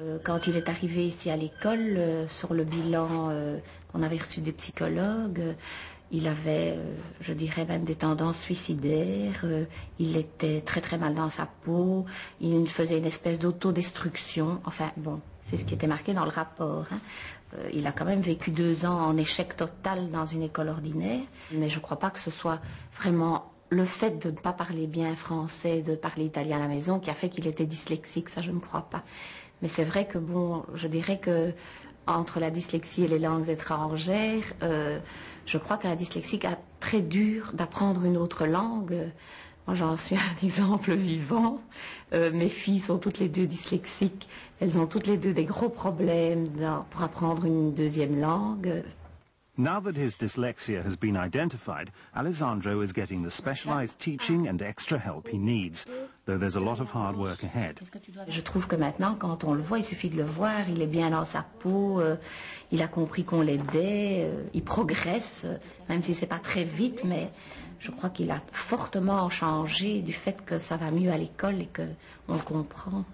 Euh, quand il est arrivé ici à l'école, euh, sur le bilan euh, qu'on avait reçu des psychologues, il avait, je dirais même des tendances suicidaires, il était très très mal dans sa peau, il faisait une espèce d'autodestruction, enfin bon, c'est ce qui était marqué dans le rapport. Hein. il a quand même vécu deux ans en échec total dans une école ordinaire, mais je ne crois pas que ce soit vraiment le fait de ne pas parler bien français, de parler italien à la maison, qui a fait qu'il était dyslexique, ça je ne crois pas. Mais c'est vrai que bon, je dirais que entre la dyslexie et les langues étrangères, euh, je crois qu'un dyslexique a très dur d'apprendre une autre langue. Moi, j'en suis un exemple vivant. Euh, mes filles sont toutes les deux dyslexiques. Elles ont toutes les deux des gros problèmes pour apprendre une deuxième langue. Now that his dyslexia has been identified, Alessandro is getting the specialized teaching and extra help he needs, though there's a lot of hard work ahead. Je trouve que maintenant, quand on le voit, il suffit de le voir, il est bien dans sa peau, euh, il a compris qu'on l'aidait, euh, il progresse, même si c'est pas très vite, mais je crois qu'il a fortement changé du fait que ça va mieux à l'école et qu'on le comprend.